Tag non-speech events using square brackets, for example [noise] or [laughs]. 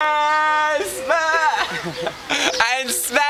Ein [laughs] Smash! Ein Smash!